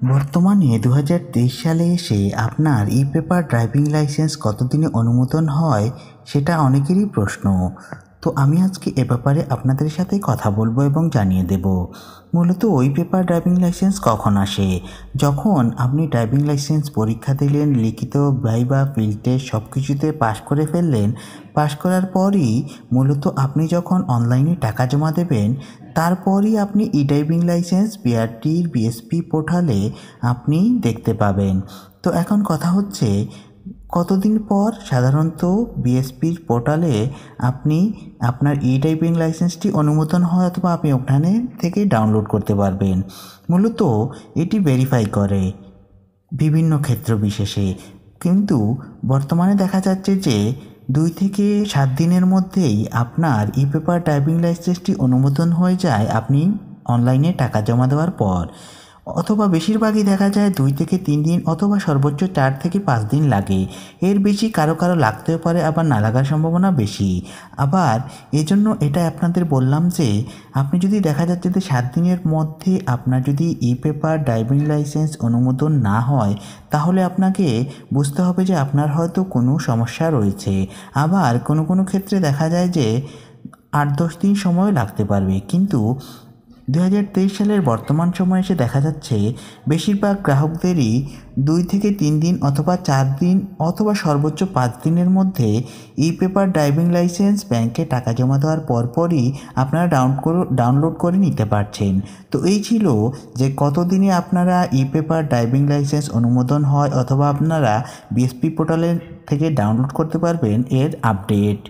বর্তমানে দু হাজার তেইশ সালে এসে আপনার ই পেপার ড্রাইভিং লাইসেন্স কতদিনে অনুমোদন হয়, সেটা অনেকেরই প্রশ্ন। তো আমি আজকে এ ব্যাপারে আপনাদের সাথে কথা বলব এবং জানিয়ে দেব। মূলত ওই পেপার ড্রাইভিং লাইসেন্স কখন আসে? যখন আপনি ড্রাইভিং লাইসেন্স পরীক্ষা দিলেন, লিখিত ভাইবা ফিল্ড সব কিছুতে পাশ করে ফেললেন, পাশ করার পরই মূলত আপনি যখন অনলাইনে টাকা জমা দেবেন, তারপরই আপনি ই ড্রাইভিং লাইসেন্স বিআরটির বিএসপি পোর্টালে আপনি দেখতে পাবেন। তো এখন কথা হচ্ছে কতদিন পর সাধারণত বিএসপির পোর্টালে আপনি আপনার ই ড্রাইভিং লাইসেন্সটি অনুমোদন হয় অথবা আপনি ওখানে থেকে ডাউনলোড করতে পারবেন। মূলত এটি ভেরিফাই করে বিভিন্ন ক্ষেত্র বিশেষে। কিন্তু বর্তমানে দেখা যাচ্ছে যে দুই থেকে সাত দিনের মধ্যেই আপনার ই পেপার ড্রাইভিং লাইসেন্সটি অনুমোদন হয়ে যায় আপনি অনলাইনে টাকা জমা দেওয়ার পর। অথবা বেশিরভাগই দেখা যায় দুই থেকে তিন দিন অথবা সর্বোচ্চ চার থেকে পাঁচ দিন লাগে। এর বেশি কারও কারও লাগতেও পারে, আবার না লাগার সম্ভাবনা বেশি। আবার এজন্য এটা আপনাদের বললাম যে, আপনি যদি দেখা যাচ্ছে যে সাত দিনের মধ্যে আপনার যদি ই পেপার ড্রাইভিং লাইসেন্স অনুমোদন না হয়, তাহলে আপনাকে বুঝতে হবে যে আপনার হয়তো কোনো সমস্যা রয়েছে। আবার কোনো কোনো ক্ষেত্রে দেখা যায় যে আট দশ দিন সময় লাগতে পারবে। কিন্তু দু হাজার তেইশ সালের বর্তমান সময়ে এসে দেখা যাচ্ছে, বেশিরভাগ গ্রাহকদেরই দুই থেকে তিন দিন অথবা চার দিন অথবা সর্বোচ্চ পাঁচ দিনের মধ্যে ই পেপার ড্রাইভিং লাইসেন্স, ব্যাংকে টাকা জমা দেওয়ার পরপরই আপনারা ডাউন ডাউনলোড করে নিতে পারছেন। তো এই ছিল যে কতদিনে আপনারা ই পেপার ড্রাইভিং লাইসেন্স অনুমোদন হয় অথবা আপনারা বিএসপি পোর্টালের থেকে ডাউনলোড করতে পারবেন এর আপডেট।